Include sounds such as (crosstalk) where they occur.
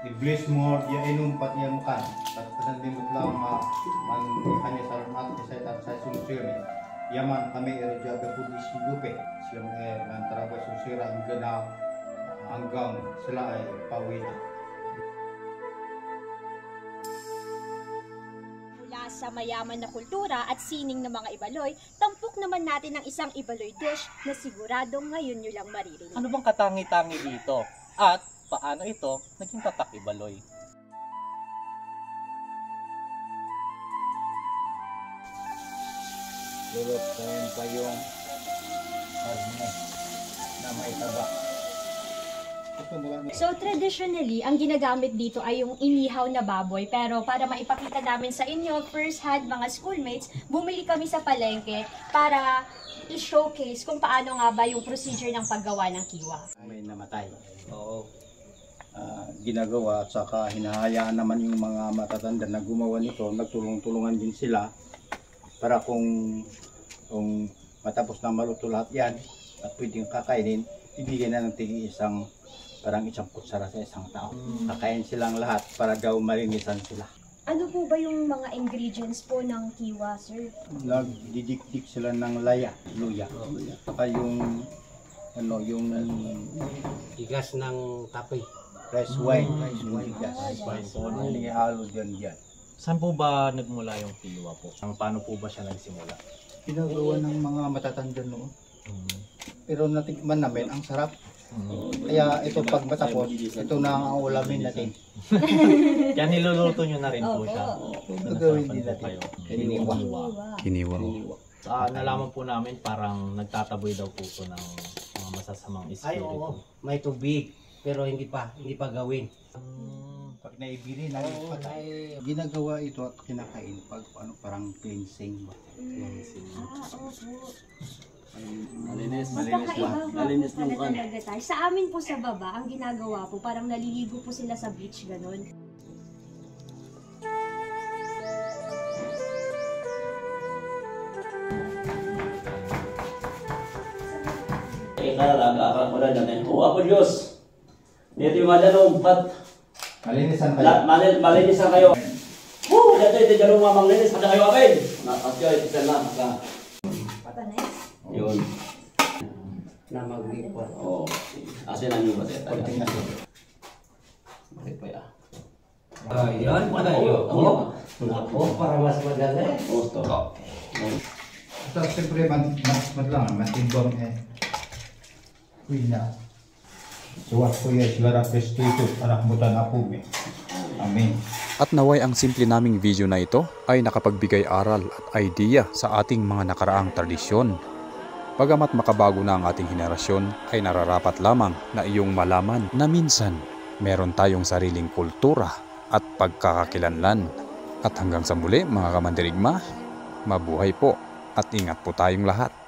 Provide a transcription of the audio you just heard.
Iblis mo dia inumpat ya makan. Tatanan limot lang ma man kanya sa mat ni sa tar sa sunsir. Yaman kami erja ga pud isilupe. Siyang eh man taraga sunsira ang gana hanggang sila ay pauwi na. Mula sa mayaman na kultura at sining ng mga ibaloy, tampok naman natin ang isang ibaloy dish na siguradong ngayon nyo lang maririnig. Ano bang katangi-tangi dito? At paano ito naging tatak ibaloy? Lulot ngayon pa yung karne na may taba. Ito mula na So traditionally, ang ginagamit dito ay yung inihaw na baboy. Pero para maipakita namin sa inyo, first hand mga schoolmates, bumili kami sa palengke para i-showcase kung paano nga ba yung procedure ng paggawa ng kiwa. may namatay. Oo. Ginagawa at saka hinahayaan naman yung mga matatanda na gumawa nito, nagtulong-tulungan din sila para kung kung matapos na maluto lahat yan at pwedeng kakainin, ibigyan na ng tigi isang parang isang kutsara sa isang tao. Kakain silang lahat para daw malinisan sila. Ano po ba yung mga ingredients po ng kiwa, sir? Nagdidikdik sila ng laya, luya. Saka yung ano, yung Tigas ng tapoy. Rice wine, rice wine, rice wine. So, ano ihalo dyan dyan. Saan po ba nagmula yung kiwa po? Ang paano po ba siya nagsimula? Pinagawa ng mga matatanda noon. Mm. Pero natikman namin, ang sarap. Kaya ito pag matapos, ito na ang ulamin natin. (laughs) Kaya niluluto nyo na rin po siya. Gagawin din po natin. kayo. Kiniwa. Kiwa. Kiniwa. Ah, nalaman po namin parang nagtataboy daw po ito ng mga masasamang Ay, espiritu. oo. May tubig. Pero hindi pa. Hindi pa gawin. Mm, Pag naibili, Oo, nalipatay. ay, Ginagawa ito at kinakain pag ano, parang cleansing ba? Ah, opo. Malinis, Magkakaiba Malinis po pala talaga tayo. Sa amin po sa baba, ang ginagawa po, parang naliligo po sila sa beach, ganun. Eh, kaya nag-aaral ko na dyan eh. Oo, ako Diyos. Dito yung mga dyan, pat. Malinisan La- Malin, malinisan kayo. Woo! Dito ito dyan mamang linis. Kada kayo akin. Nakasyo, ito sila na. Maka. Patanay. Yun. na maglipot. Oo. Asin ang yung kasi. Konting na ito. Bakit pa ya? Ayun, Wala ayun. yun. Oo. Ako, para mas madali. Gusto. At siyempre, man, mas madlang, matimbang eh. Uy na. Suwat ko yes, lara prestito, anak mo tan ako eh. Amen. At naway ang simple naming video na ito ay nakapagbigay aral at idea sa ating mga nakaraang tradisyon. Bagamat makabago na ang ating henerasyon ay nararapat lamang na iyong malaman na minsan meron tayong sariling kultura at pagkakakilanlan. At hanggang sa muli mga kamandirigma, mabuhay po at ingat po tayong lahat.